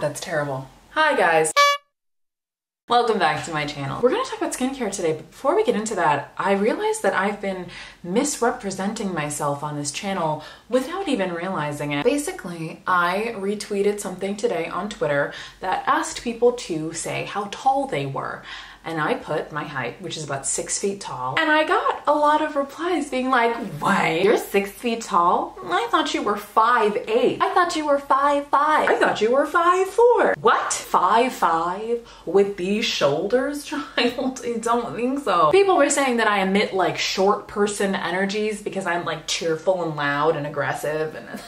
That's terrible. Hi guys. Welcome back to my channel. We're gonna talk about skincare today, but before we get into that, I realized that I've been misrepresenting myself on this channel without even realizing it. Basically, I retweeted something today on Twitter that asked people to say how tall they were and I put my height, which is about six feet tall, and I got a lot of replies being like, "Why? you're six feet tall? I thought you were five eight. I thought you were five five. I thought you were five four. What? Five five with these shoulders, child? I don't think so. People were saying that I emit like short person energies because I'm like cheerful and loud and aggressive and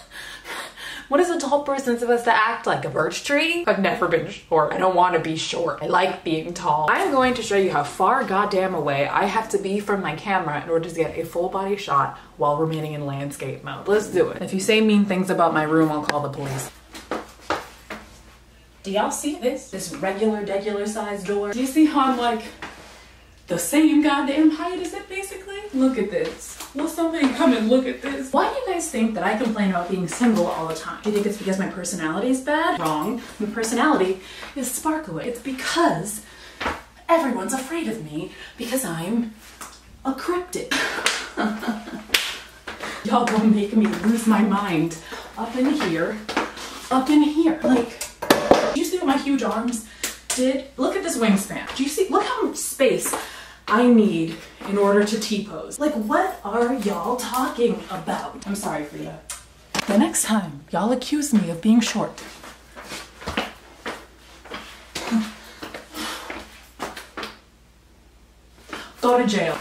What is a tall person supposed to act like? A birch tree? I've never been short. I don't want to be short. I like being tall. I'm going to show you how far goddamn away I have to be from my camera in order to get a full body shot while remaining in landscape mode. Let's do it. If you say mean things about my room, I'll call the police. Do y'all see this? This regular, regular sized door? Do you see how I'm like the same goddamn height as it basically? Look at this. Will somebody come and look at this? Why do you guys think that I complain about being single all the time? You think it's because my personality is bad? Wrong. My personality is sparkly. It's because everyone's afraid of me because I'm a cryptid. Y'all gonna make me lose my mind. Up in here, up in here. Like, do you see what my huge arms did? Look at this wingspan. Do you see? Look how much space I need in order to T-pose. Like, what are y'all talking about? I'm sorry for you. The next time y'all accuse me of being short, go to jail.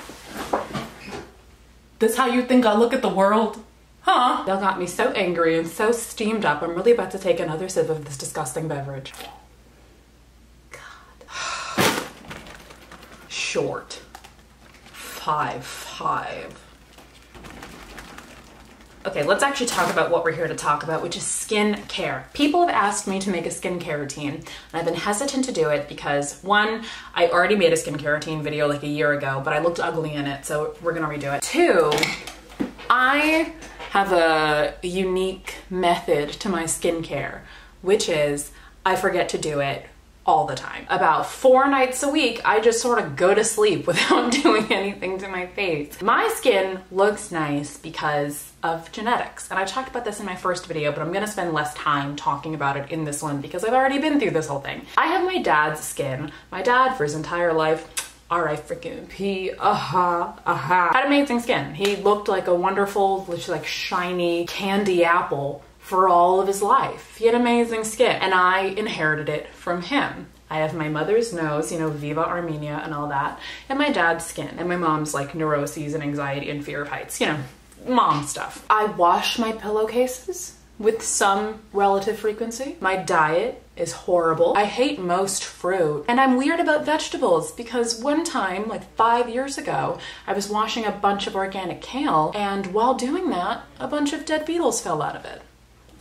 This how you think I look at the world? Huh? Y'all got me so angry and so steamed up. I'm really about to take another sip of this disgusting beverage. Short five, five. Okay, let's actually talk about what we're here to talk about, which is skin care. People have asked me to make a skincare routine, and I've been hesitant to do it because one, I already made a skincare routine video like a year ago, but I looked ugly in it, so we're gonna redo it. Two, I have a unique method to my skincare, which is I forget to do it all the time. About four nights a week, I just sort of go to sleep without doing anything to my face. My skin looks nice because of genetics. And I talked about this in my first video, but I'm gonna spend less time talking about it in this one because I've already been through this whole thing. I have my dad's skin. My dad, for his entire life, R.I. freaking P, aha, uh aha, uh had amazing skin. He looked like a wonderful, like shiny candy apple for all of his life. He had amazing skin, and I inherited it from him. I have my mother's nose, you know, Viva Armenia and all that, and my dad's skin, and my mom's like neuroses and anxiety and fear of heights, you know, mom stuff. I wash my pillowcases with some relative frequency. My diet is horrible. I hate most fruit. And I'm weird about vegetables because one time, like five years ago, I was washing a bunch of organic kale, and while doing that, a bunch of dead beetles fell out of it.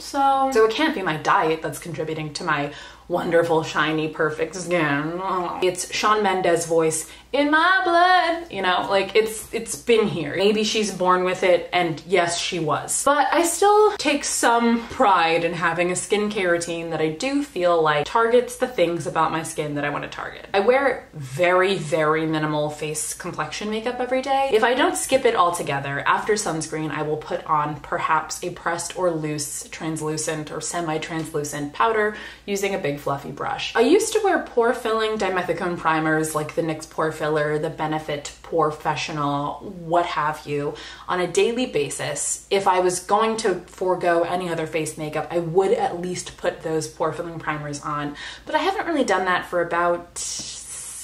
So, so it can't be my diet that's contributing to my wonderful, shiny, perfect skin. It's Shawn Mendes voice in my blood. You know, like it's it's been here. Maybe she's born with it, and yes, she was. But I still take some pride in having a skincare routine that I do feel like targets the things about my skin that I want to target. I wear very, very minimal face complexion makeup every day. If I don't skip it altogether, after sunscreen, I will put on perhaps a pressed or loose translucent or semi-translucent powder using a big fluffy brush. I used to wear pore filling dimethicone primers like the NYX Pore Filler, the Benefit POREfessional, what have you, on a daily basis. If I was going to forego any other face makeup, I would at least put those pore filling primers on. But I haven't really done that for about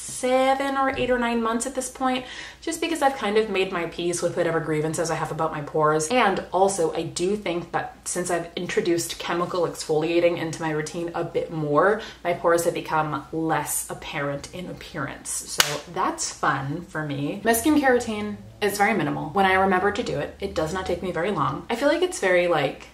seven or eight or nine months at this point, just because I've kind of made my peace with whatever grievances I have about my pores. And also, I do think that since I've introduced chemical exfoliating into my routine a bit more, my pores have become less apparent in appearance. So that's fun for me. My skincare routine is very minimal. When I remember to do it, it does not take me very long. I feel like it's very like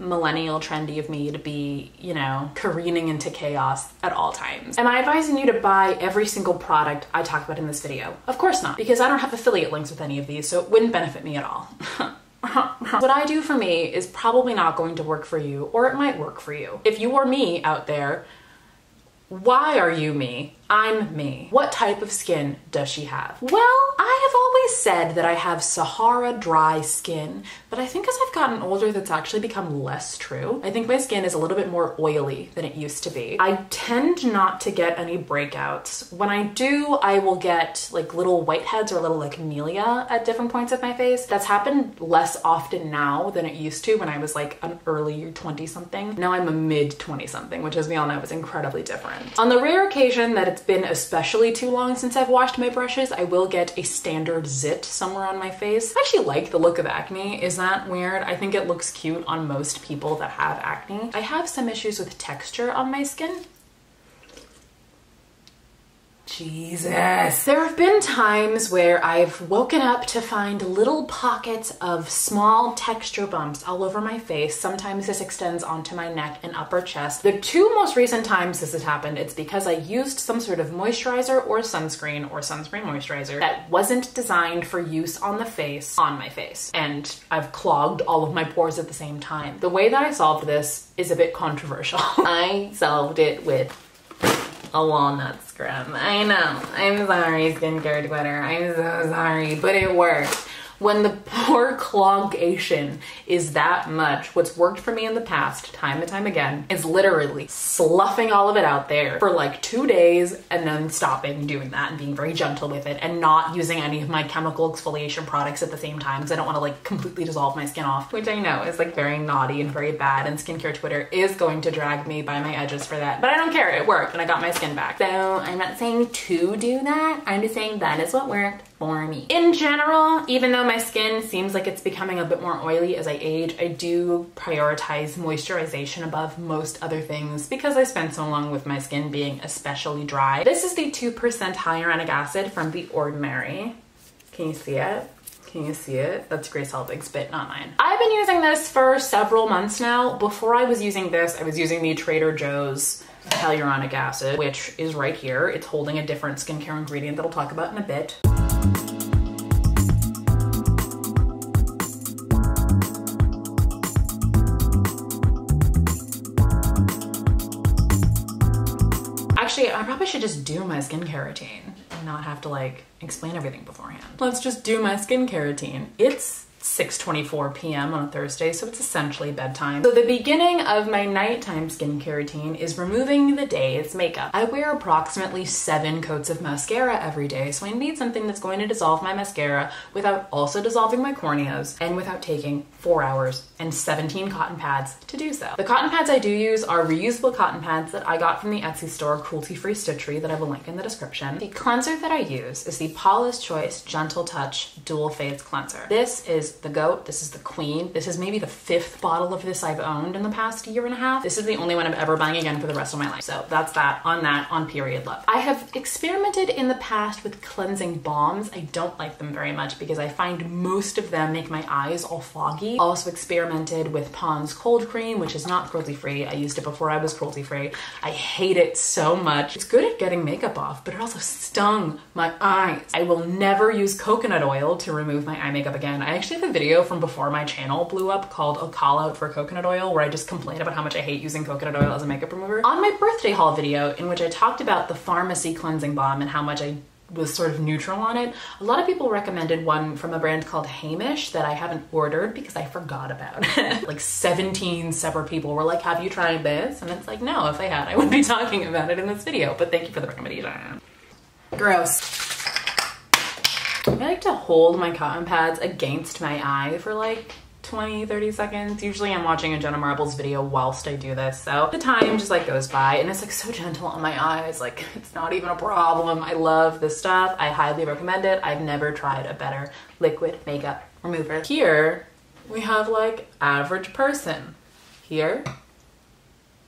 millennial trendy of me to be, you know, careening into chaos at all times. Am I advising you to buy every single product I talk about in this video? Of course not, because I don't have affiliate links with any of these, so it wouldn't benefit me at all. what I do for me is probably not going to work for you, or it might work for you. If you are me out there, why are you me? I'm me. What type of skin does she have? Well, I have always said that I have Sahara dry skin, but I think as I've gotten older, that's actually become less true. I think my skin is a little bit more oily than it used to be. I tend not to get any breakouts. When I do, I will get like little whiteheads or little like milia at different points of my face. That's happened less often now than it used to when I was like an early 20 something. Now I'm a mid 20 something, which as we all know is incredibly different. On the rare occasion that it's it's been especially too long since I've washed my brushes, I will get a standard zit somewhere on my face. I actually like the look of acne. Is that weird? I think it looks cute on most people that have acne. I have some issues with texture on my skin. Jesus. There have been times where I've woken up to find little pockets of small texture bumps all over my face. Sometimes this extends onto my neck and upper chest. The two most recent times this has happened, it's because I used some sort of moisturizer or sunscreen or sunscreen moisturizer that wasn't designed for use on the face, on my face. And I've clogged all of my pores at the same time. The way that I solved this is a bit controversial. I solved it with a walnut scrub. I know. I'm sorry, skincare Twitter. I'm so sorry, but it worked when the pore clogation is that much, what's worked for me in the past, time and time again, is literally sloughing all of it out there for like two days and then stopping doing that and being very gentle with it and not using any of my chemical exfoliation products at the same time because I don't want to like completely dissolve my skin off, which I know is like very naughty and very bad. And skincare Twitter is going to drag me by my edges for that. But I don't care, it worked and I got my skin back. So I'm not saying to do that, I'm just saying that is what worked for me. In general, even though my skin seems like it's becoming a bit more oily as I age, I do prioritize moisturization above most other things because I spent so long with my skin being especially dry. This is the 2% hyaluronic acid from The Ordinary. Can you see it? Can you see it? That's Grace Helbig's bit, not mine. I've been using this for several months now. Before I was using this, I was using the Trader Joe's hyaluronic acid, which is right here. It's holding a different skincare ingredient that I'll talk about in a bit. I probably should just do my skincare routine and not have to like explain everything beforehand. Let's just do my skincare routine. It's 6.24 p.m. on a Thursday, so it's essentially bedtime. So the beginning of my nighttime skincare routine is removing the day's makeup. I wear approximately seven coats of mascara every day, so I need something that's going to dissolve my mascara without also dissolving my corneas and without taking four hours and 17 cotton pads to do so. The cotton pads I do use are reusable cotton pads that I got from the Etsy store Cruelty Free Stitchery that I will link in the description. The cleanser that I use is the Paula's Choice Gentle Touch Dual Phase Cleanser. This is the goat. This is the queen. This is maybe the fifth bottle of this I've owned in the past year and a half. This is the only one I'm ever buying again for the rest of my life. So that's that on that on period love. I have experimented in the past with cleansing balms. I don't like them very much because I find most of them make my eyes all foggy. Also experimented with Pond's cold cream, which is not cruelty free. I used it before I was cruelty free. I hate it so much. It's good at getting makeup off, but it also stung my eyes. I will never use coconut oil to remove my eye makeup again. I actually a video from before my channel blew up called A Call Out for Coconut Oil where I just complained about how much I hate using coconut oil as a makeup remover. On my birthday haul video in which I talked about the Farmacy cleansing balm and how much I was sort of neutral on it. A lot of people recommended one from a brand called Heimish that I haven't ordered because I forgot about it. like 17 separate people were like, have you tried this? And it's like, no, if I had, I would be talking about it in this video, but thank you for the recommendation. Gross. I like to hold my cotton pads against my eye for like 20, 30 seconds. Usually I'm watching a Jenna Marbles video whilst I do this. So the time just like goes by and it's like so gentle on my eyes. Like it's not even a problem. I love this stuff. I highly recommend it. I've never tried a better liquid makeup remover. Here we have like average person. Here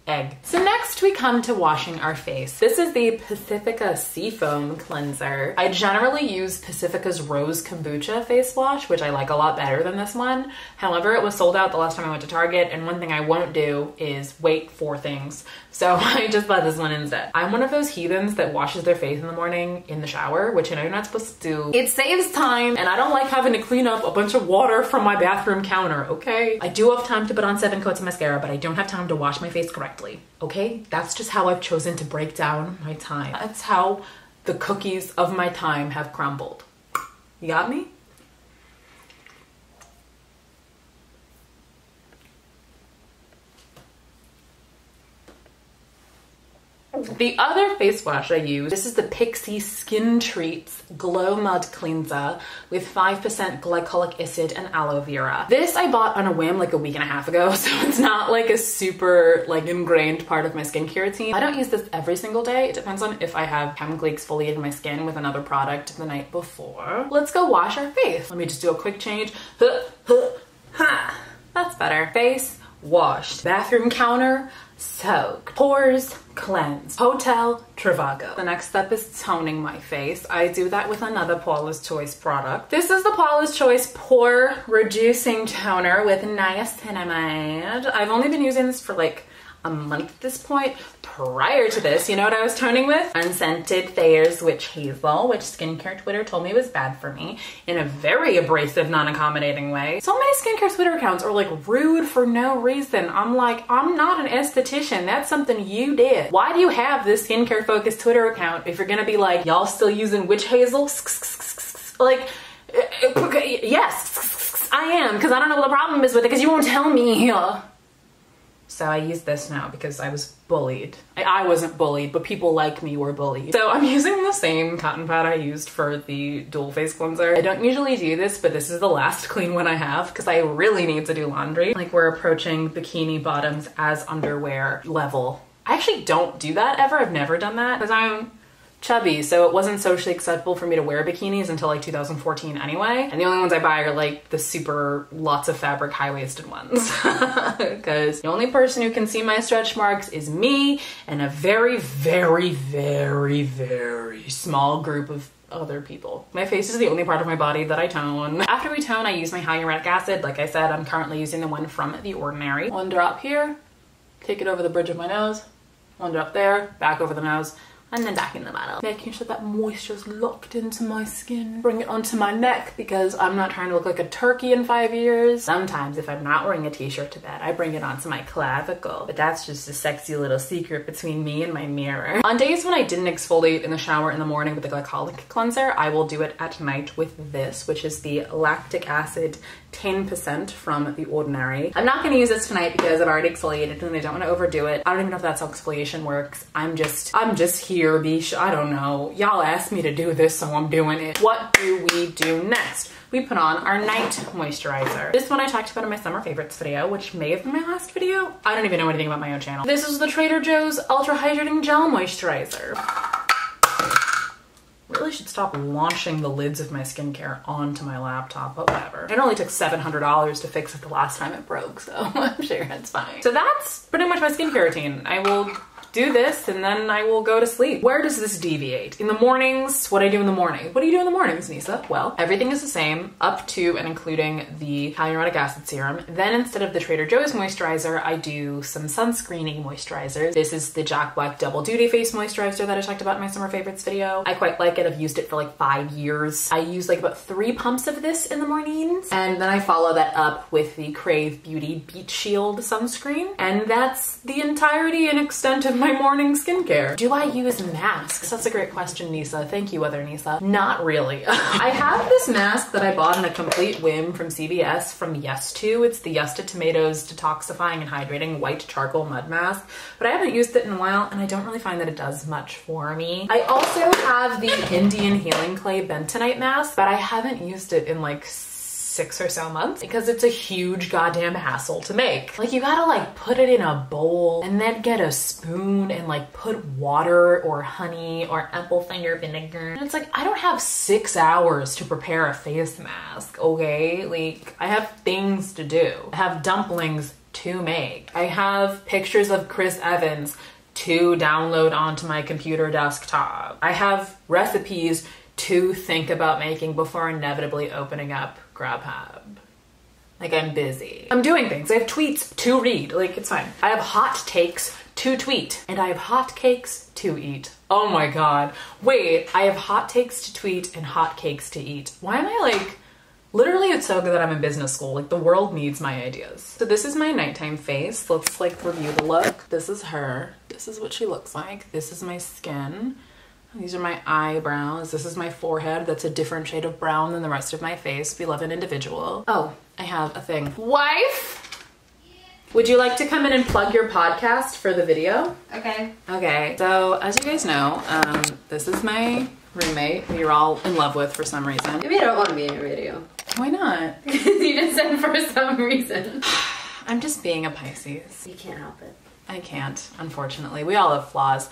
egg. So next we come to washing our face. This is the Pacifica Seafoam Cleanser. I generally use Pacifica's Rose Kombucha face wash, which I like a lot better than this one. However, it was sold out the last time I went to Target, and one thing I won't do is wait for things. So I just bought this one instead. I'm one of those heathens that washes their face in the morning in the shower, which you know you're not supposed to do. It saves time, and I don't like having to clean up a bunch of water from my bathroom counter, okay? I do have time to put on seven coats of mascara, but I don't have time to wash my face correctly, okay? That's just how I've chosen to break down my time. That's how the cookies of my time have crumbled. You got me? The other face wash I use, this is the Pixi Skin Treats Glow Mud Cleanser with 5% glycolic acid and aloe vera. This I bought on a whim like a week and a half ago, so it's not like a super like ingrained part of my skincare routine. I don't use this every single day. It depends on if I have chemically exfoliated my skin with another product the night before. Let's go wash our face. Let me just do a quick change. That's better. Face washed. Bathroom counter soak. Pores cleanse. Hotel Trivago. The next step is toning my face. I do that with another Paula's Choice product. This is the Paula's Choice Pore Reducing Toner with niacinamide. I've only been using this for like a month at this point. Prior to this, you know what I was toning with? Unscented Thayer's Witch Hazel, which skincare Twitter told me was bad for me in a very abrasive, non-accommodating way. So many skincare Twitter accounts are like rude for no reason. I'm like, I'm not an esthetician. That's something you did. Why do you have this skincare focused Twitter account if you're gonna be like, y'all still using Witch Hazel? Like, yes, I am, because I don't know what the problem is with it, because you won't tell me. So I use this now because I was bullied. I, I, wasn't bullied, but people like me were bullied. So I'm using the same cotton pad I used for the dual face cleanser. I don't usually do this, but this is the last clean one I have because I really need to do laundry. Like we're approaching bikini bottoms as underwear level. I actually don't do that ever. I've never done that because I'm chubby, so it wasn't socially acceptable for me to wear bikinis until like 2014 anyway. And the only ones I buy are like the super lots of fabric high-waisted ones. Because the only person who can see my stretch marks is me and a very, very, very, very small group of other people. My face is the only part of my body that I tone. After we tone, I use my hyaluronic acid. Like I said, I'm currently using the one from The Ordinary. One drop here, take it over the bridge of my nose. One drop there, back over the nose and then back in the bottle. Making sure that moisture is locked into my skin. Bring it onto my neck because I'm not trying to look like a turkey in five years. Sometimes if I'm not wearing a t-shirt to bed, I bring it onto my clavicle. But that's just a sexy little secret between me and my mirror. On days when I didn't exfoliate in the shower in the morning with the glycolic cleanser, I will do it at night with this, which is the lactic acid 10% from The Ordinary. I'm not gonna use this tonight because I've already exfoliated and I don't wanna overdo it. I don't even know if that's how exfoliation works. I'm just, I'm just here, bish. I don't know. Y'all asked me to do this, so I'm doing it. What do we do next? we put on our night moisturizer. This one I talked about in my summer favorites video, which may have been my last video. I don't even know anything about my own channel. This is the Trader Joe's Ultra Hydrating Gel Moisturizer really should stop launching the lids of my skincare onto my laptop, but whatever. It only took $700 to fix it the last time it broke, so I'm sure it's fine. So that's pretty much my skincare routine. I will do this and then I will go to sleep. Where does this deviate? In the mornings, what I do in the morning. What do you do in the mornings, Nisa? Well, everything is the same up to and including the hyaluronic acid serum. Then instead of the Trader Joe's moisturizer, I do some sunscreening moisturizers. This is the Jack Black Double Duty Face Moisturizer that I talked about in my summer favorites video. I quite like it. I've used it for like five years. I use like about three pumps of this in the mornings. And then I follow that up with the Krave Beauty Beet Shield sunscreen. And that's the entirety and extent of my morning skincare. Do I use masks? That's a great question, Nisa. Thank you, other Nisa. Not really. I have this mask that I bought on a complete whim from CVS from Yes2. It's the Yes to Tomatoes Detoxifying and Hydrating White Charcoal Mud Mask, but I haven't used it in a while and I don't really find that it does much for me. I also have the Indian Healing Clay Bentonite mask, but I haven't used it in like six or so months because it's a huge goddamn hassle to make. Like you gotta like put it in a bowl and then get a spoon and like put water or honey or apple cider vinegar. And it's like, I don't have six hours to prepare a face mask, okay? Like I have things to do. I have dumplings to make. I have pictures of Chris Evans to download onto my computer desktop. I have recipes to think about making before inevitably opening up Grubhub. Like I'm busy. I'm doing things. I have tweets to read. Like it's fine. I have hot takes to tweet and I have hot cakes to eat. Oh my god. Wait, I have hot takes to tweet and hot cakes to eat. Why am I like Literally, it's so good that I'm in business school. Like, the world needs my ideas. So this is my nighttime face. Let's, like, review the look. This is her. This is what she looks like. This is my skin. These are my eyebrows. This is my forehead. That's a different shade of brown than the rest of my face. We love an individual. Oh, I have a thing. Wife? Would you like to come in and plug your podcast for the video? Okay. Okay, so as you guys know, um, this is my roommate who you're all in love with for some reason. Maybe I don't want to be in your video. Why not? Because you just said for some reason. I'm just being a Pisces. You can't help it. I can't, unfortunately. We all have flaws,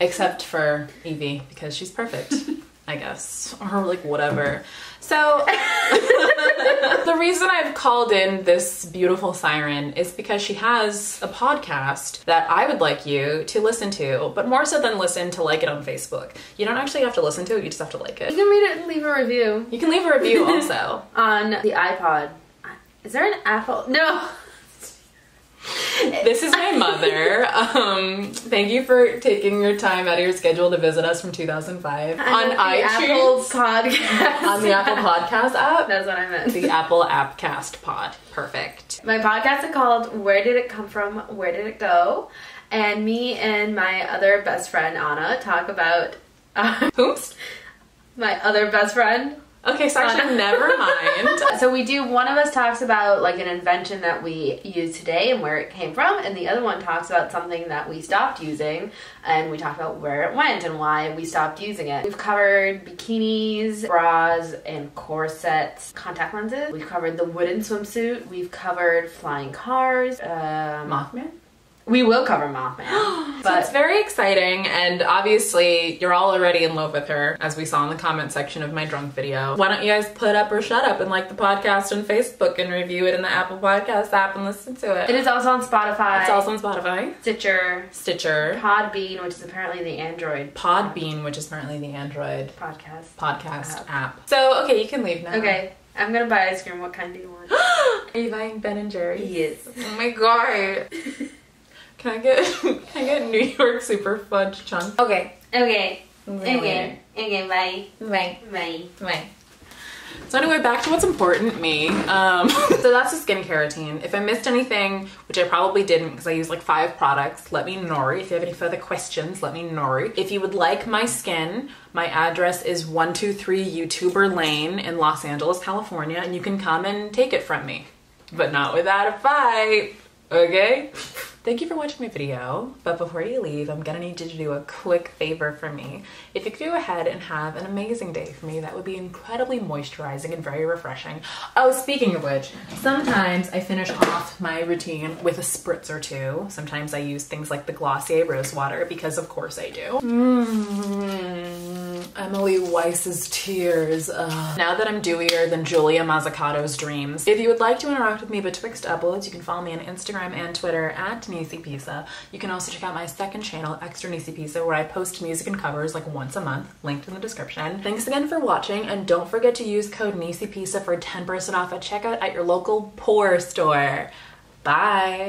except for Ivi, because she's perfect, I guess. Or like whatever. So, the reason I've called in this beautiful siren is because she has a podcast that I would like you to listen to, but more so than listen to like it on Facebook. You don't actually have to listen to it, you just have to like it. You can read it and leave a review You can leave a review also. on the iPod. Is there an Apple? No. This is my mother. Um, thank you for taking your time out of your schedule to visit us from 2005 on the iTunes. Apple podcast. on the Apple Podcast app. That's what I meant. The Apple Appcast Pod. Perfect. My podcast is called Where Did It Come From? Where Did It Go? And me and my other best friend Anna talk about uh, Oops. my other best friend. Okay, so actually, never mind. So we do one of us talks about like an invention that we use today and where it came from, and the other one talks about something that we stopped using and we talk about where it went and why we stopped using it. We've covered bikinis, bras, and corsets, contact lenses. We've covered the wooden swimsuit. We've covered flying cars. Um, Mothman? We will cover Mothman. So it's very exciting, and obviously, you're all already in love with her, as we saw in the comment section of my drunk video. Why don't you guys put up or shut up and like the podcast on Facebook and review it in the Apple Podcast app and listen to it? it is also on Spotify. It's also on Spotify, Stitcher, Stitcher, Podbean, which is apparently the Android Podbean, which is apparently the Android podcast. podcast App. app. So, okay, you can leave now. Okay, I'm gonna buy ice cream. What kind do you want? Are you buying Ben and Jerry's? Yes. Oh my god. Can I get can I get New York super fudge chunk? Okay. Okay. Okay. Okay. Okay. Bye. Bye. Bye. Bye. So anyway, back to what's important me. Um, so that's a skincare routine. If I missed anything, which I probably didn't because I use like five products, let me know. If you have any further questions, let me know. If you would like my skin, my address is 123 YouTuber Lane in Los Angeles, California, and you can come and take it from me. But not without a fight. Okay? Thank you for watching my video, but before you leave, I'm gonna need you to do a quick favor for me. If you could go ahead and have an amazing day for me, that would be incredibly moisturizing and very refreshing. Oh, speaking of which, sometimes I finish off my routine with a spritz or two. Sometimes I use things like the Glossier Rose Water because of course I do. Mmm, Emily Weiss's tears. Ugh. Now that I'm dewier than Julia Mazzucato's dreams. If you would like to interact with me betwixt uploads, you can follow me on Instagram and Twitter at Nisipisa. You can also check out my second channel, Extra Nisipisa, where I post music and covers like once a month, linked in the description. Thanks again for watching, and don't forget to use code Nisipisa for 10% off at checkout at your local Pour store. Bye.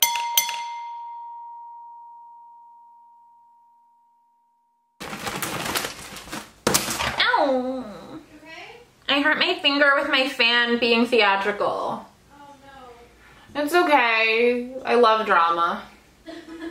Ow! I hurt my finger with my fan being theatrical. Oh no. It's okay. I love drama. Ha ha ha.